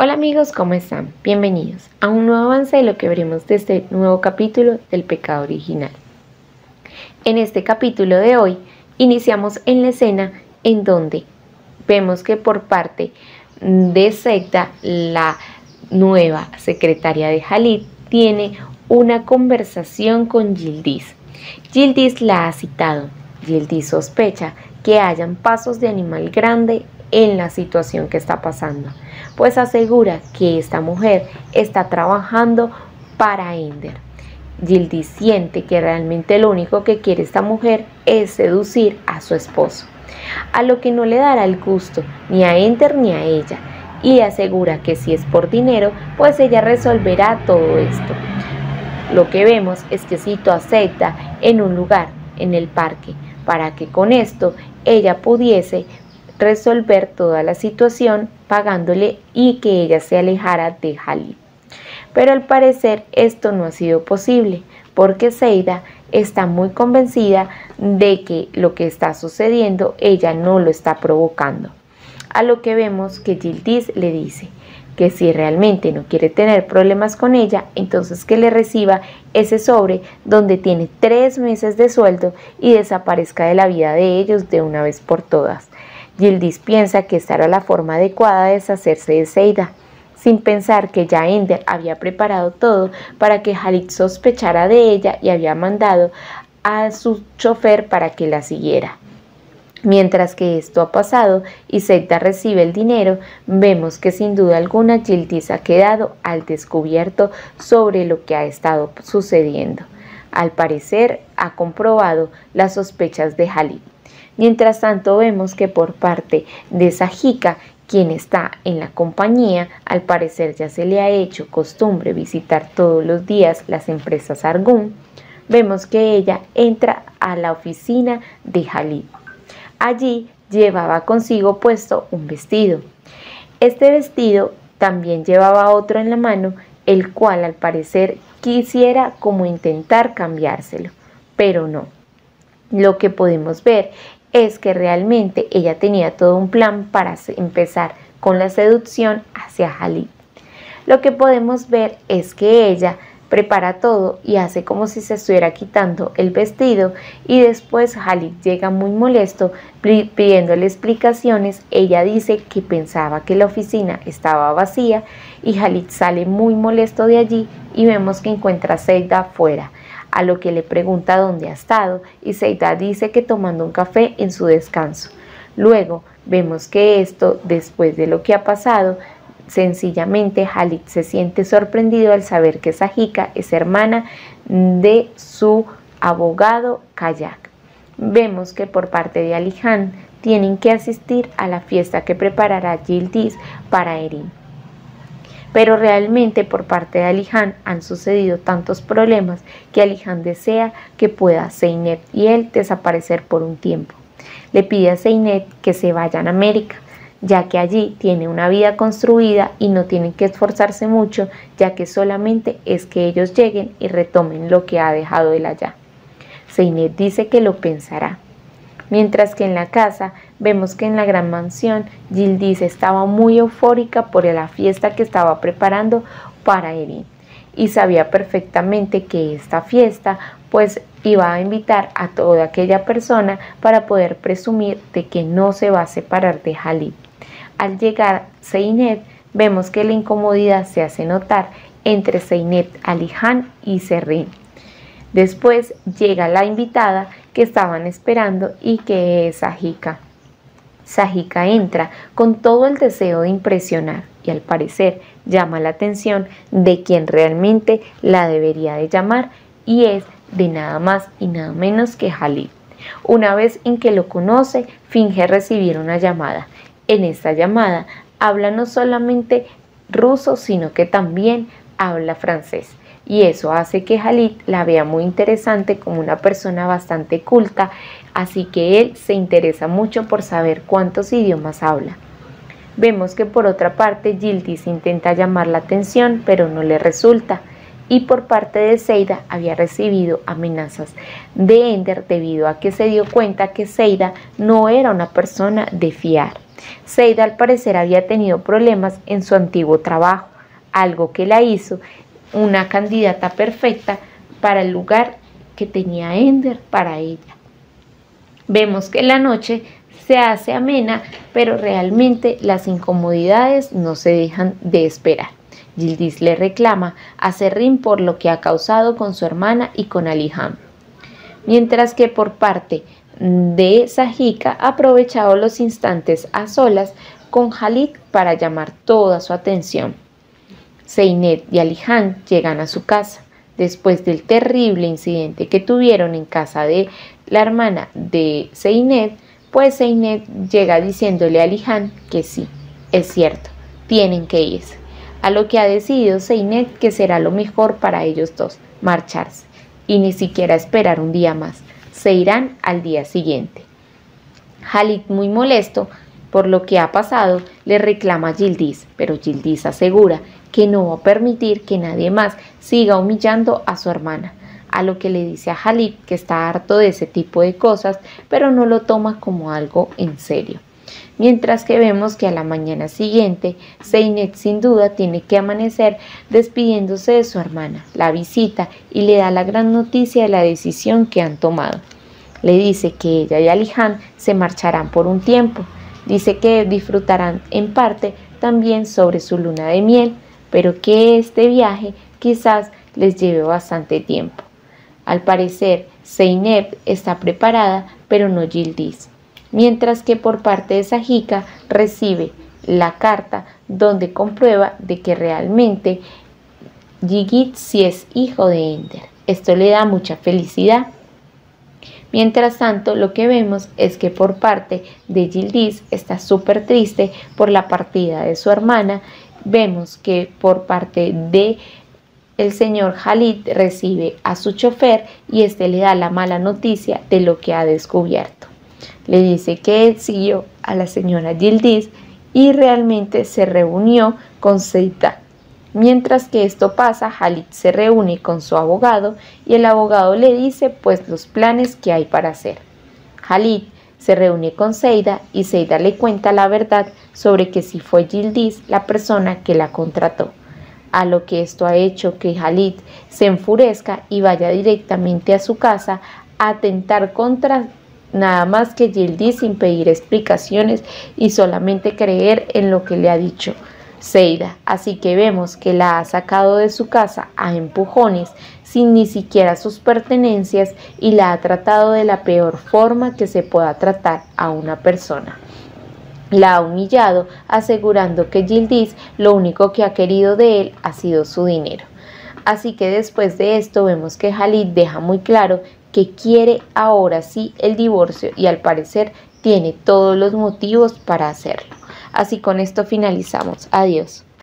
Hola amigos, ¿cómo están? Bienvenidos a un nuevo avance de lo que veremos de este nuevo capítulo del pecado original. En este capítulo de hoy iniciamos en la escena en donde vemos que por parte de Secta, la nueva secretaria de Jalid tiene una conversación con Gildis. Gildis la ha citado. Gildis sospecha que hayan pasos de animal grande en la situación que está pasando pues asegura que esta mujer está trabajando para Ender. Gildy siente que realmente lo único que quiere esta mujer es seducir a su esposo, a lo que no le dará el gusto ni a Ender ni a ella, y asegura que si es por dinero, pues ella resolverá todo esto. Lo que vemos es que Cito acepta en un lugar, en el parque, para que con esto ella pudiese resolver toda la situación pagándole y que ella se alejara de Jalí. Pero al parecer esto no ha sido posible porque Seida está muy convencida de que lo que está sucediendo ella no lo está provocando. A lo que vemos que Gildis le dice que si realmente no quiere tener problemas con ella, entonces que le reciba ese sobre donde tiene tres meses de sueldo y desaparezca de la vida de ellos de una vez por todas. Gildis piensa que esta era la forma adecuada de deshacerse de Seida, sin pensar que ya Ender había preparado todo para que Halit sospechara de ella y había mandado a su chofer para que la siguiera. Mientras que esto ha pasado y Seida recibe el dinero, vemos que sin duda alguna Gildis ha quedado al descubierto sobre lo que ha estado sucediendo. Al parecer ha comprobado las sospechas de Halit. Mientras tanto vemos que por parte de Sajika, quien está en la compañía, al parecer ya se le ha hecho costumbre visitar todos los días las empresas Argun, vemos que ella entra a la oficina de Jalid. Allí llevaba consigo puesto un vestido. Este vestido también llevaba otro en la mano, el cual al parecer quisiera como intentar cambiárselo, pero no. Lo que podemos ver es que realmente ella tenía todo un plan para empezar con la seducción hacia Jalid. Lo que podemos ver es que ella prepara todo y hace como si se estuviera quitando el vestido y después Jalid llega muy molesto pidiéndole explicaciones. Ella dice que pensaba que la oficina estaba vacía y Jalid sale muy molesto de allí y vemos que encuentra a Seida fuera a lo que le pregunta dónde ha estado y Seida dice que tomando un café en su descanso. Luego vemos que esto, después de lo que ha pasado, sencillamente Halit se siente sorprendido al saber que Sajika es hermana de su abogado Kayak. Vemos que por parte de Alihan tienen que asistir a la fiesta que preparará Gildis para Erin. Pero realmente por parte de Alihan han sucedido tantos problemas que Alihan desea que pueda Seinet y él desaparecer por un tiempo. Le pide a Seinet que se vayan a América, ya que allí tiene una vida construida y no tienen que esforzarse mucho, ya que solamente es que ellos lleguen y retomen lo que ha dejado él allá. Seinet dice que lo pensará mientras que en la casa vemos que en la gran mansión Gildis estaba muy eufórica por la fiesta que estaba preparando para Erin y sabía perfectamente que esta fiesta pues iba a invitar a toda aquella persona para poder presumir de que no se va a separar de Jalid. Al llegar Seinet vemos que la incomodidad se hace notar entre Seinet Alihan y Serrin. Después llega la invitada estaban esperando y que es Sajika. Sajika entra con todo el deseo de impresionar y al parecer llama la atención de quien realmente la debería de llamar y es de nada más y nada menos que Jalid. Una vez en que lo conoce, finge recibir una llamada. En esta llamada habla no solamente ruso, sino que también habla francés y eso hace que Jalid la vea muy interesante como una persona bastante culta, así que él se interesa mucho por saber cuántos idiomas habla. Vemos que por otra parte Gildis intenta llamar la atención, pero no le resulta, y por parte de Seida había recibido amenazas de Ender debido a que se dio cuenta que Seida no era una persona de fiar. Seida al parecer había tenido problemas en su antiguo trabajo, algo que la hizo una candidata perfecta para el lugar que tenía Ender para ella. Vemos que la noche se hace amena, pero realmente las incomodidades no se dejan de esperar. Gildis le reclama a Serrín por lo que ha causado con su hermana y con Aliham. Mientras que por parte de Sajika ha aprovechado los instantes a solas con Halik para llamar toda su atención. Seinet y Alihan llegan a su casa después del terrible incidente que tuvieron en casa de la hermana de Seinet pues Seinet llega diciéndole a Lihan que sí, es cierto, tienen que irse. A lo que ha decidido Seinet que será lo mejor para ellos dos, marcharse, y ni siquiera esperar un día más. Se irán al día siguiente. Halit, muy molesto por lo que ha pasado, le reclama a Gildis, pero Gildis asegura que no va a permitir que nadie más siga humillando a su hermana a lo que le dice a Jalib que está harto de ese tipo de cosas, pero no lo toma como algo en serio. Mientras que vemos que a la mañana siguiente, Seinet sin duda tiene que amanecer despidiéndose de su hermana, la visita y le da la gran noticia de la decisión que han tomado. Le dice que ella y Alihan se marcharán por un tiempo. Dice que disfrutarán en parte también sobre su luna de miel, pero que este viaje quizás les lleve bastante tiempo. Al parecer, Zeynep está preparada, pero no Yildiz. Mientras que por parte de Sajika recibe la carta donde comprueba de que realmente Yigit sí es hijo de Ender. Esto le da mucha felicidad. Mientras tanto, lo que vemos es que por parte de Yildiz está súper triste por la partida de su hermana. Vemos que por parte de el señor Khalid recibe a su chofer y éste le da la mala noticia de lo que ha descubierto. Le dice que él siguió a la señora Gildiz y realmente se reunió con Seita. Mientras que esto pasa, Khalid se reúne con su abogado y el abogado le dice pues los planes que hay para hacer. Khalid se reúne con Seida y Seida le cuenta la verdad sobre que si fue Gildiz la persona que la contrató a lo que esto ha hecho que Jalid se enfurezca y vaya directamente a su casa a atentar contra nada más que Yildiz sin pedir explicaciones y solamente creer en lo que le ha dicho Seida. Así que vemos que la ha sacado de su casa a empujones sin ni siquiera sus pertenencias y la ha tratado de la peor forma que se pueda tratar a una persona la ha humillado, asegurando que Gildiz lo único que ha querido de él ha sido su dinero. Así que después de esto vemos que Jalid deja muy claro que quiere ahora sí el divorcio y al parecer tiene todos los motivos para hacerlo. Así con esto finalizamos. Adiós.